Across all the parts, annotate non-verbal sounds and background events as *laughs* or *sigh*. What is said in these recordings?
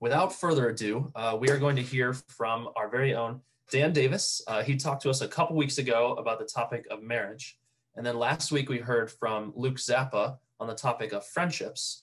without further ado, uh, we are going to hear from our very own Dan Davis. Uh, he talked to us a couple weeks ago about the topic of marriage. And then last week we heard from Luke Zappa on the topic of friendships.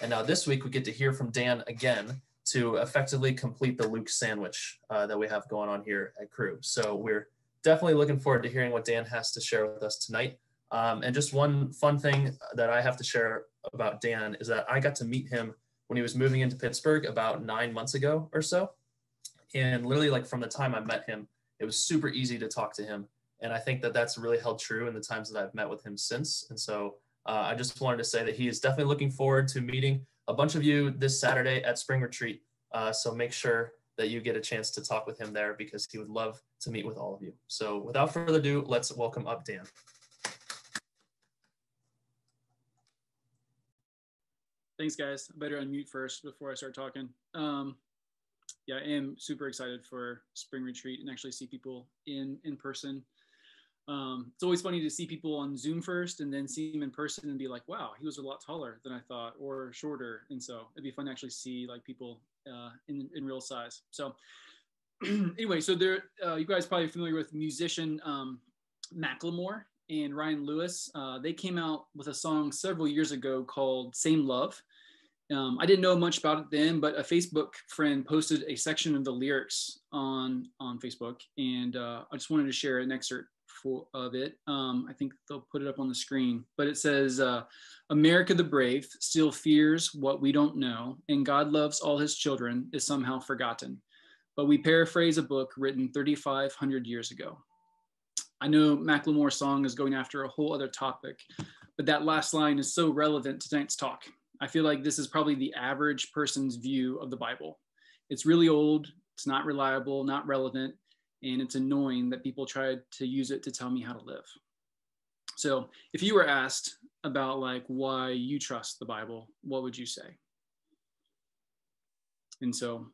And now this week we get to hear from Dan again to effectively complete the Luke sandwich uh, that we have going on here at Cru. So we're definitely looking forward to hearing what Dan has to share with us tonight. Um, and just one fun thing that I have to share about Dan is that I got to meet him when he was moving into Pittsburgh about nine months ago or so. And literally, like from the time I met him, it was super easy to talk to him. And I think that that's really held true in the times that I've met with him since. And so uh, I just wanted to say that he is definitely looking forward to meeting a bunch of you this Saturday at Spring Retreat. Uh, so make sure that you get a chance to talk with him there because he would love to meet with all of you. So without further ado, let's welcome up Dan. Thanks, guys. I better unmute first before I start talking. Um, yeah, I am super excited for spring retreat and actually see people in in person. Um, it's always funny to see people on Zoom first and then see him in person and be like, wow, he was a lot taller than I thought or shorter. And so it'd be fun to actually see like people uh, in, in real size. So *clears throat* anyway, so there, uh, you guys probably familiar with musician um, Macklemore and Ryan Lewis. Uh, they came out with a song several years ago called Same Love. Um, I didn't know much about it then, but a Facebook friend posted a section of the lyrics on on Facebook, and uh, I just wanted to share an excerpt for, of it. Um, I think they'll put it up on the screen, but it says, uh, "America the brave still fears what we don't know, and God loves all His children is somehow forgotten." But we paraphrase a book written 3,500 years ago. I know Macklemore's song is going after a whole other topic, but that last line is so relevant to tonight's talk. I feel like this is probably the average person's view of the Bible. It's really old, it's not reliable, not relevant, and it's annoying that people try to use it to tell me how to live. So, if you were asked about like why you trust the Bible, what would you say? And so,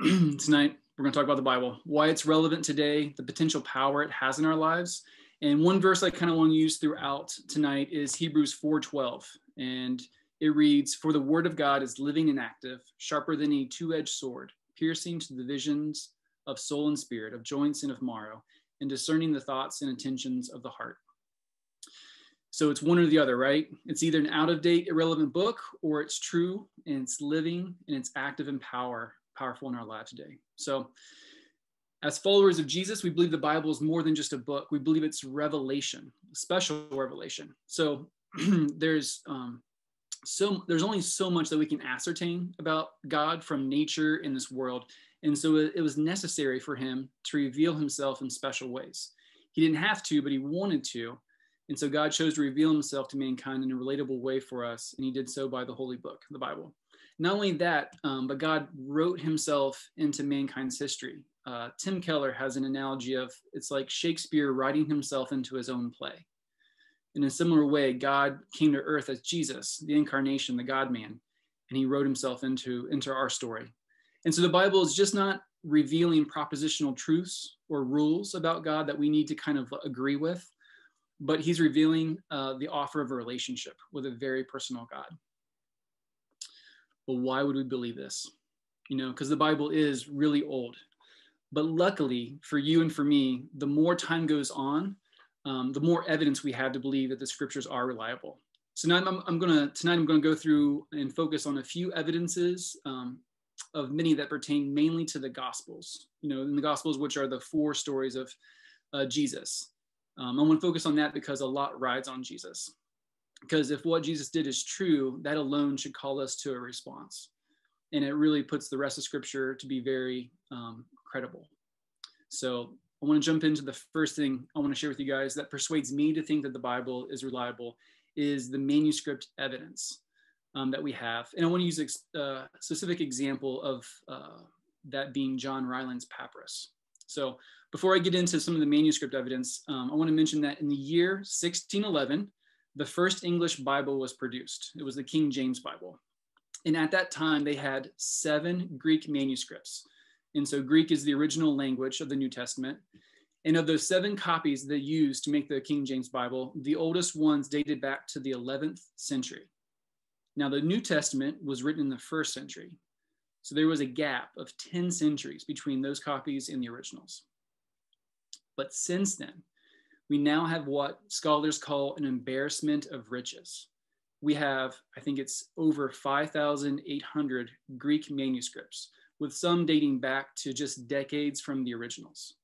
*clears throat* tonight we're going to talk about the Bible, why it's relevant today, the potential power it has in our lives. And one verse I kind of want to use throughout tonight is Hebrews 4:12, and it reads, "For the word of God is living and active, sharper than a two-edged sword, piercing to the divisions of soul and spirit, of joints and of marrow, and discerning the thoughts and intentions of the heart." So it's one or the other, right? It's either an out-of-date, irrelevant book, or it's true and it's living and it's active and power, powerful in our lives today. So, as followers of Jesus, we believe the Bible is more than just a book. We believe it's revelation, special revelation. So, *clears throat* there's um, so there's only so much that we can ascertain about God from nature in this world, and so it, it was necessary for him to reveal himself in special ways. He didn't have to, but he wanted to. And so God chose to reveal himself to mankind in a relatable way for us, and he did so by the holy book, the Bible. Not only that, um, but God wrote himself into mankind's history. Uh, Tim Keller has an analogy of it's like Shakespeare writing himself into his own play. In a similar way, God came to earth as Jesus, the incarnation, the God man, and he wrote himself into, into our story. And so the Bible is just not revealing propositional truths or rules about God that we need to kind of agree with, but he's revealing uh, the offer of a relationship with a very personal God. Well, why would we believe this? You know, because the Bible is really old. But luckily for you and for me, the more time goes on, um, the more evidence we have to believe that the scriptures are reliable. So now I'm, I'm gonna tonight I'm gonna go through and focus on a few evidences um, of many that pertain mainly to the Gospels. You know, in the Gospels, which are the four stories of uh, Jesus. Um, I want to focus on that because a lot rides on Jesus because if what Jesus did is true, that alone should call us to a response. And it really puts the rest of scripture to be very um, credible. So I want to jump into the first thing I want to share with you guys that persuades me to think that the Bible is reliable is the manuscript evidence um, that we have. And I want to use a uh, specific example of uh, that being John Rylands papyrus. So before I get into some of the manuscript evidence, um, I want to mention that in the year 1611, the first English Bible was produced. It was the King James Bible. And at that time, they had seven Greek manuscripts. And so Greek is the original language of the New Testament. And of those seven copies they used to make the King James Bible, the oldest ones dated back to the 11th century. Now, the New Testament was written in the first century. So there was a gap of 10 centuries between those copies and the originals. But since then, we now have what scholars call an embarrassment of riches. We have, I think it's over 5,800 Greek manuscripts, with some dating back to just decades from the originals.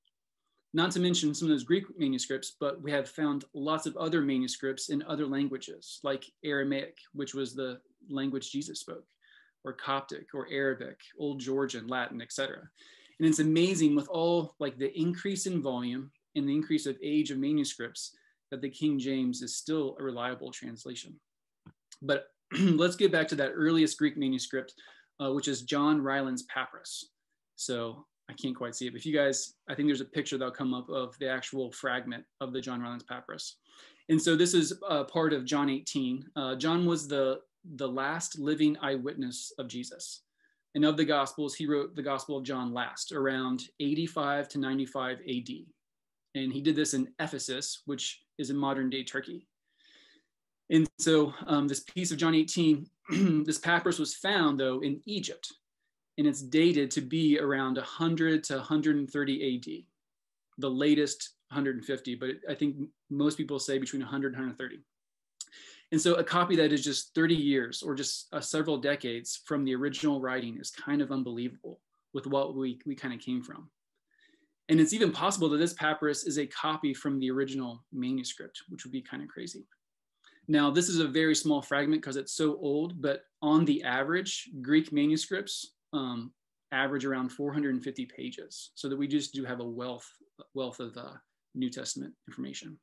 Not to mention some of those Greek manuscripts, but we have found lots of other manuscripts in other languages, like Aramaic, which was the language Jesus spoke, or Coptic, or Arabic, Old Georgian, Latin, etc. And it's amazing with all like the increase in volume and the increase of age of manuscripts that the King James is still a reliable translation. But *clears throat* let's get back to that earliest Greek manuscript, uh, which is John Rylands Papyrus. So I can't quite see it. But if you guys, I think there's a picture that'll come up of the actual fragment of the John Rylands Papyrus. And so this is uh, part of John 18. Uh, John was the the last living eyewitness of Jesus. And of the Gospels, he wrote the Gospel of John last, around 85 to 95 AD. And he did this in Ephesus, which is in modern day Turkey. And so um, this piece of John 18, *clears throat* this papyrus was found, though, in Egypt. And it's dated to be around 100 to 130 AD, the latest 150, but I think most people say between 100 and 130. And so a copy that is just 30 years or just uh, several decades from the original writing is kind of unbelievable with what we, we kind of came from. And it's even possible that this papyrus is a copy from the original manuscript, which would be kind of crazy. Now, this is a very small fragment because it's so old, but on the average, Greek manuscripts um, average around 450 pages, so that we just do have a wealth, wealth of uh, New Testament information.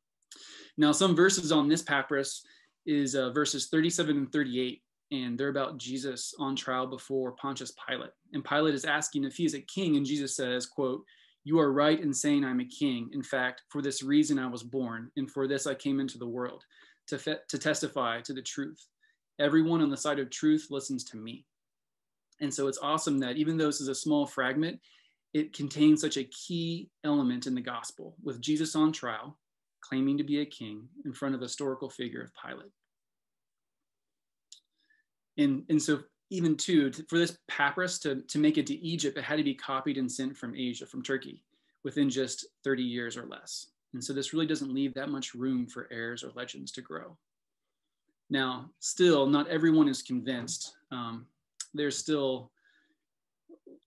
Now, some verses on this papyrus is uh, verses 37 and 38, and they're about Jesus on trial before Pontius Pilate. And Pilate is asking if he is a king, and Jesus says, quote, you are right in saying I'm a king. In fact, for this reason I was born, and for this I came into the world, to, fe- to testify to the truth. Everyone on the side of truth listens to me. And so it's awesome that even though this is a small fragment, it contains such a key element in the gospel with Jesus on trial, claiming to be a king in front of the historical figure of Pilate. And, and so even too, for this papyrus to, to make it to Egypt, it had to be copied and sent from Asia, from Turkey, within just 30 years or less. And so this really doesn't leave that much room for errors or legends to grow. Now, still, not everyone is convinced. Um, there's still,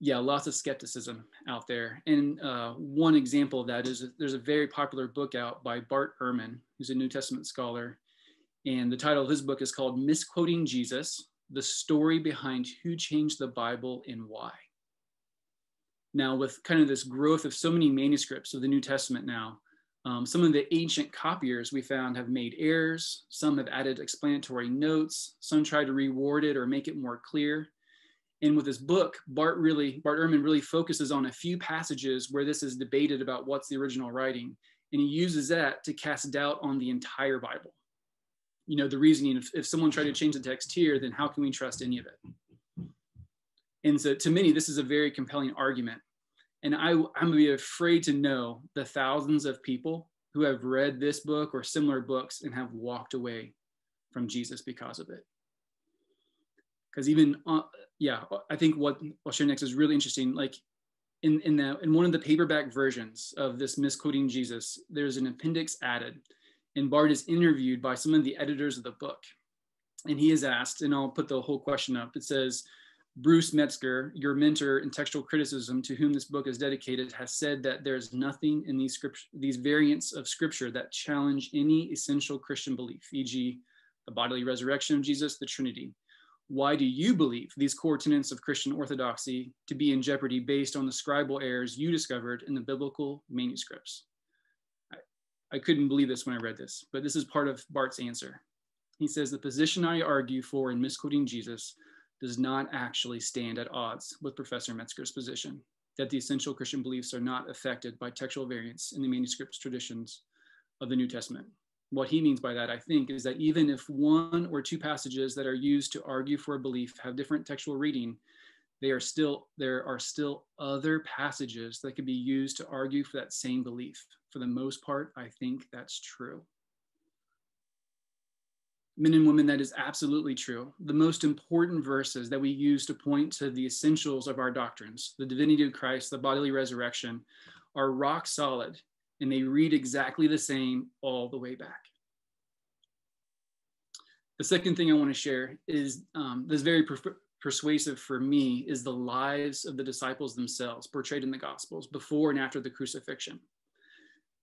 yeah, lots of skepticism out there. And uh, one example of that is there's a very popular book out by Bart Ehrman, who's a New Testament scholar. And the title of his book is called Misquoting Jesus the story behind who changed the Bible and why. Now, with kind of this growth of so many manuscripts of the New Testament now, um, some of the ancient copiers we found have made errors. Some have added explanatory notes. Some try to reword it or make it more clear. And with this book, Bart really, Bart Ehrman really focuses on a few passages where this is debated about what's the original writing. And he uses that to cast doubt on the entire Bible you know the reasoning if, if someone tried to change the text here then how can we trust any of it? And so to many this is a very compelling argument. And I, i'm going to be afraid to know the thousands of people who have read this book or similar books and have walked away from jesus because of it. Because even uh, yeah i think what i'll share next is really interesting. Like in in the in one of the paperback versions of this misquoting jesus there's an appendix added and Bart is interviewed by some of the editors of the book. And he is asked, and I'll put the whole question up. It says, Bruce Metzger, your mentor in textual criticism to whom this book is dedicated, has said that there's nothing in these script, these variants of scripture that challenge any essential Christian belief, e.g., the bodily resurrection of Jesus, the Trinity. Why do you believe these core tenets of Christian orthodoxy to be in jeopardy based on the scribal errors you discovered in the biblical manuscripts? I couldn't believe this when I read this, but this is part of Bart's answer. He says, The position I argue for in misquoting Jesus does not actually stand at odds with Professor Metzger's position that the essential Christian beliefs are not affected by textual variants in the manuscripts traditions of the New Testament. What he means by that, I think, is that even if one or two passages that are used to argue for a belief have different textual reading, they are still there are still other passages that could be used to argue for that same belief. For the most part, I think that's true. Men and women, that is absolutely true. The most important verses that we use to point to the essentials of our doctrines, the divinity of Christ, the bodily resurrection, are rock solid and they read exactly the same all the way back. The second thing I want to share is um, this very per- persuasive for me is the lives of the disciples themselves portrayed in the Gospels before and after the crucifixion.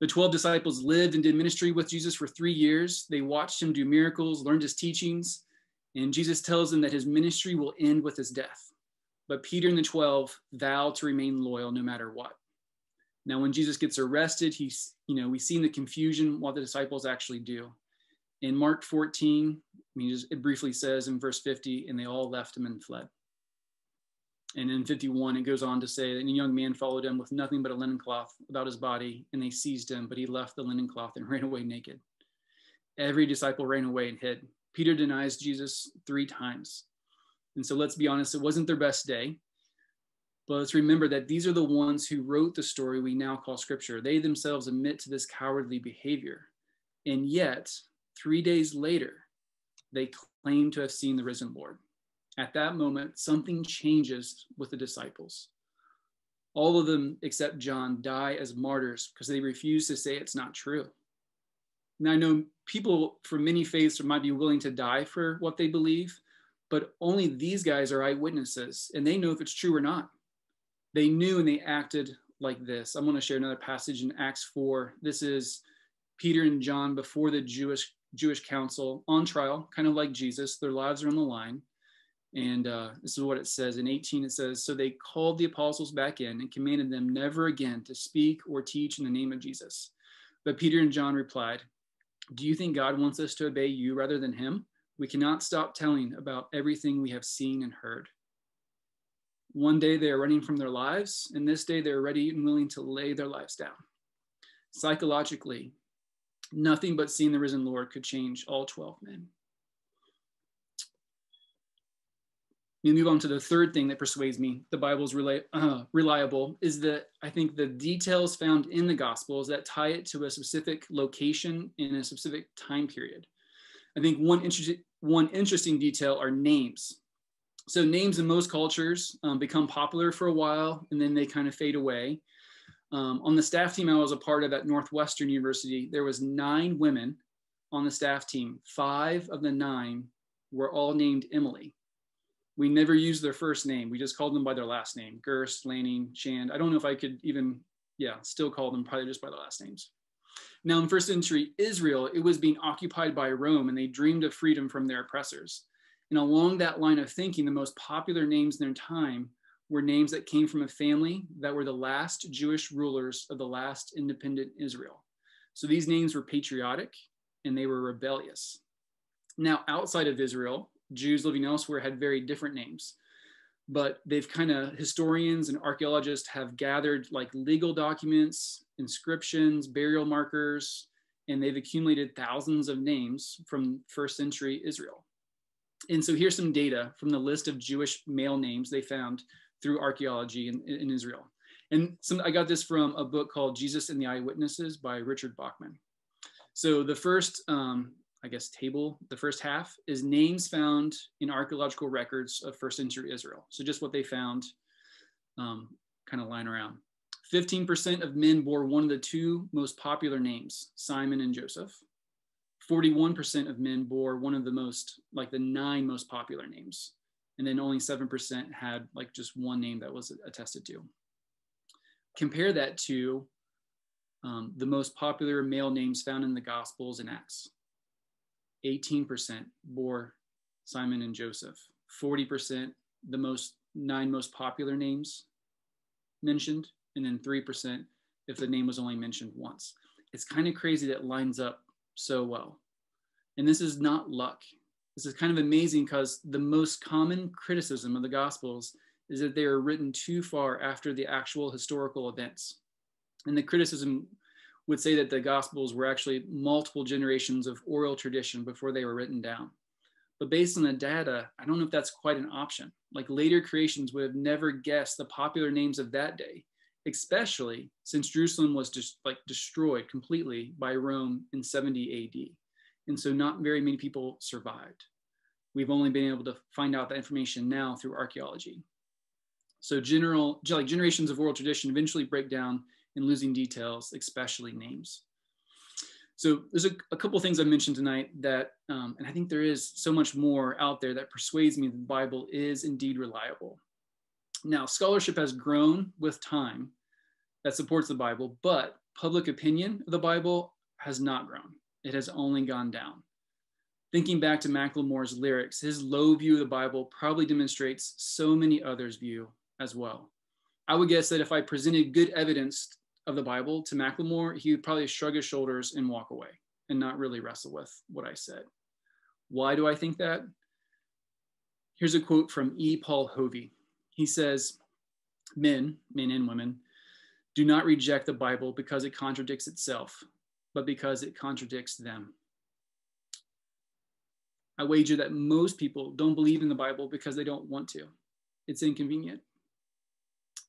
The 12 disciples lived and did ministry with Jesus for three years. They watched him do miracles, learned his teachings, and Jesus tells them that his ministry will end with his death. But Peter and the 12 vow to remain loyal no matter what. Now, when Jesus gets arrested, he's, you know, we see the confusion what the disciples actually do. In Mark 14, I mean, it briefly says in verse 50, and they all left him and fled. And in 51, it goes on to say that a young man followed him with nothing but a linen cloth about his body, and they seized him, but he left the linen cloth and *laughs* ran away naked. Every disciple ran away and hid. Peter denies Jesus three times. And so let's be honest, it wasn't their best day. But let's remember that these are the ones who wrote the story we now call scripture. They themselves admit to this cowardly behavior. And yet, three days later, they claim to have seen the risen Lord. At that moment, something changes with the disciples. All of them, except John, die as martyrs because they refuse to say it's not true. Now, I know people from many faiths might be willing to die for what they believe, but only these guys are eyewitnesses and they know if it's true or not. They knew and they acted like this. I'm going to share another passage in Acts 4. This is Peter and John before the Jewish Jewish council on trial, kind of like Jesus. Their lives are on the line. And uh, this is what it says in 18 it says, So they called the apostles back in and commanded them never again to speak or teach in the name of Jesus. But Peter and John replied, Do you think God wants us to obey you rather than him? We cannot stop telling about everything we have seen and heard. One day they are running from their lives, and this day they're ready and willing to lay their lives down. Psychologically, nothing but seeing the risen Lord could change all 12 men. We move on to the third thing that persuades me the Bible's rela- uh, reliable is that I think the details found in the Gospels that tie it to a specific location in a specific time period. I think one interesting one interesting detail are names. So names in most cultures um, become popular for a while and then they kind of fade away. Um, on the staff team I was a part of at Northwestern University, there was nine women on the staff team. Five of the nine were all named Emily we never used their first name. We just called them by their last name, Gerst, Lanning, Shand. I don't know if I could even, yeah, still call them probably just by their last names. Now, in first century Israel, it was being occupied by Rome and they dreamed of freedom from their oppressors. And along that line of thinking, the most popular names in their time were names that came from a family that were the last Jewish rulers of the last independent Israel. So these names were patriotic and they were rebellious. Now, outside of Israel, Jews living elsewhere had very different names. But they've kind of, historians and archaeologists have gathered like legal documents, inscriptions, burial markers, and they've accumulated thousands of names from first century Israel. And so here's some data from the list of Jewish male names they found through archaeology in, in Israel. And some, I got this from a book called Jesus and the Eyewitnesses by Richard Bauckham. So the first um, I guess, table, the first half, is names found in archaeological records of first century Israel. So just what they found, um, kind of lying around. 15% of men bore one of the two most popular names, Simon and Joseph. 41% of men bore one of the most, like the nine most popular names. And then only 7% had like just one name that was attested to. Compare that to um, the most popular male names found in the Gospels and Acts. 18% bore Simon and Joseph. 40%, the most nine most popular names mentioned, and then 3% if the name was only mentioned once. It's kind of crazy that lines up so well. And this is not luck. This is kind of amazing because the most common criticism of the Gospels is that they are written too far after the actual historical events. And the criticism would say that the Gospels were actually multiple generations of oral tradition before they were written down. But based on the data, I don't know if that's quite an option. Like later creations would have never guessed the popular names of that day, especially since Jerusalem was just like destroyed completely by Rome in 70 AD. And so not very many people survived. We've only been able to find out that information now through archaeology. So general, like generations of oral tradition eventually break down in losing details, especially names. So there's a, a couple things I mentioned tonight that, um, and I think there is so much more out there that persuades me the Bible is indeed reliable. Now, scholarship has grown with time that supports the Bible, but public opinion of the Bible has not grown. It has only gone down. Thinking back to Macklemore's lyrics, his low view of the Bible probably demonstrates so many others' view as well. I would guess that if I presented good evidence of the Bible to Macklemore, he would probably shrug his shoulders and walk away and not really wrestle with what I said. Why do I think that? Here's a quote from E. Paul Hovey. He says, Men, men and women, do not reject the Bible because it contradicts itself, but because it contradicts them. I wager that most people don't believe in the Bible because they don't want to. It's inconvenient.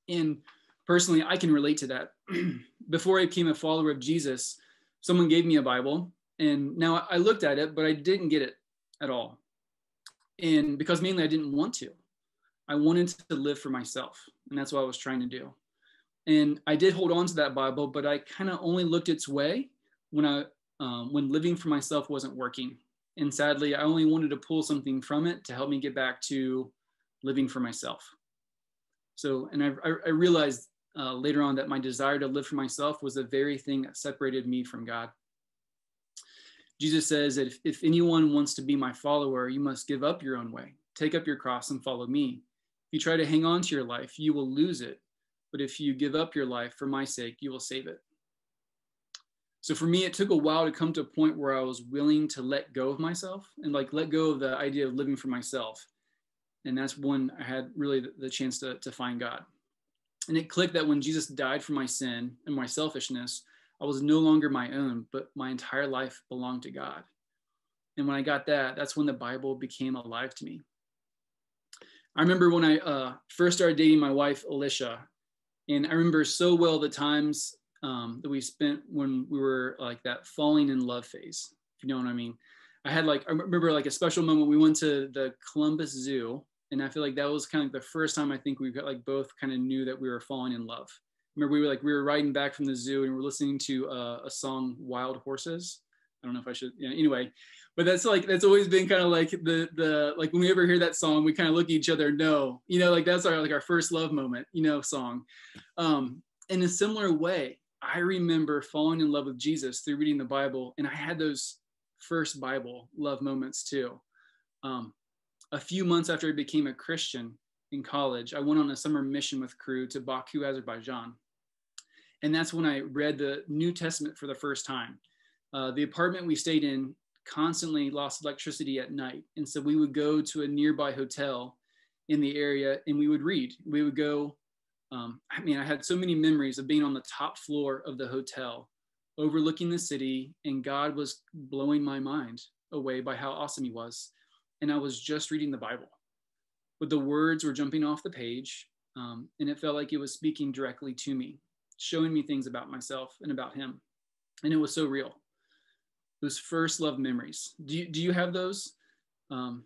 And personally, I can relate to that. *clears throat* Before I became a follower of Jesus, someone gave me a Bible, and now I looked at it, but I didn't get it at all. And because mainly I didn't want to, I wanted to live for myself, and that's what I was trying to do. And I did hold on to that Bible, but I kind of only looked its way when I um, when living for myself wasn't working. And sadly, I only wanted to pull something from it to help me get back to living for myself. So, and I, I realized uh, later on that my desire to live for myself was the very thing that separated me from God. Jesus says that if, if anyone wants to be my follower, you must give up your own way, take up your cross, and follow me. If you try to hang on to your life, you will lose it. But if you give up your life for my sake, you will save it. So for me, it took a while to come to a point where I was willing to let go of myself and like let go of the idea of living for myself. And that's when I had really the, chance to, to find God. And it clicked that when Jesus died for my sin and my selfishness, I was no longer my own, but my entire life belonged to God. And when I got that, that's when the Bible became alive to me. I remember when I uh, first started dating my wife, Alicia, and I remember so well the times um, that we spent when we were like that falling in love phase, if you know what I mean. I had like, I remember like a special moment. We went to the Columbus Zoo and I feel like that was kind of the first time I think we got like both kind of knew that we were falling in love. Remember, we were like we were riding back from the zoo and we are listening to uh, a song "Wild Horses." I don't know if I should. You know, anyway, but that's like that's always been kind of like the the like when we ever hear that song, we kind of look at each other. No, you know, like that's our like our first love moment, you know, song. Um, in a similar way, I remember falling in love with Jesus through reading the Bible, and I had those first Bible love moments too. Um, a few months after I became a Christian in college, I went on a summer mission with Cru to Baku, Azerbaijan. And that's when I read the New Testament for the first time. Uh, the apartment we stayed in constantly lost electricity at night. And so we would go to a nearby hotel in the area and we would read. We would go, um, I mean, I had so many memories of being on the top floor of the hotel, overlooking the city, and God was blowing my mind away by how awesome He was and I was just reading the Bible. But the words were jumping off the page, um, and it felt like it was speaking directly to me, showing me things about myself and about Him. And it was so real. Those first love memories. Do you, do you have those? Um,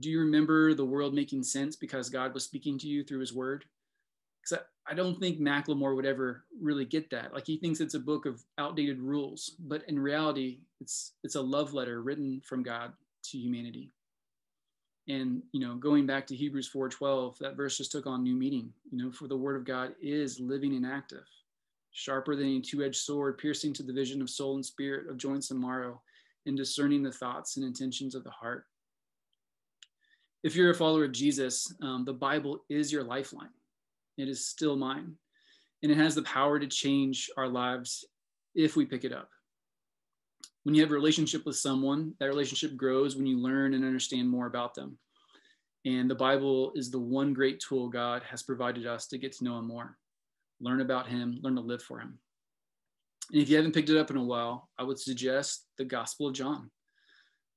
do you remember the world making sense because God was speaking to you through His Word? Because I, I don't think Macklemore would ever really get that. Like he thinks it's a book of outdated rules, but in reality, it's it's a love letter written from God to humanity and you know going back to hebrews 4.12 that verse just took on new meaning. You know for the word of god is living and active sharper than a two-edged sword piercing to the vision of soul and spirit of joints and marrow and discerning the thoughts and intentions of the heart. If you're a follower of jesus um, the bible is your lifeline. It is still mine. And it has the power to change our lives if we pick it up when you have a relationship with someone, that relationship grows when you learn and understand more about them. And the Bible is the one great tool God has provided us to get to know Him more, learn about Him, learn to live for Him. And if you haven't picked it up in a while, I would suggest the Gospel of John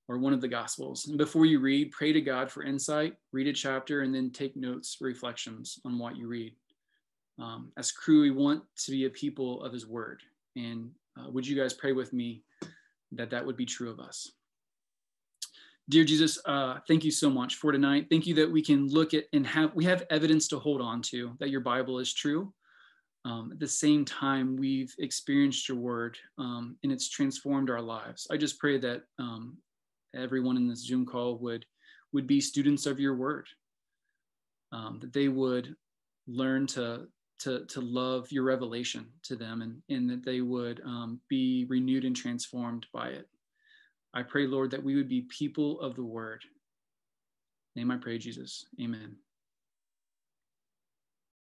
or one of the Gospels. And before you read, pray to God for insight, read a chapter, and then take notes, reflections on what you read. Um, as Cru, we want to be a people of His Word. And uh, would you guys pray with me that that would be true of us. Dear Jesus, uh, thank you so much for tonight. Thank you that we can look at and have we have evidence to hold on to that your Bible is true. Um, at the same time, we've experienced your word um, and it's transformed our lives. I just pray that um, everyone in this Zoom call would would be students of your word, um, that they would learn to to to love your revelation to them, and and that they would um, be renewed and transformed by it. I pray, Lord, that we would be people of the word. Name I pray, Jesus. Amen.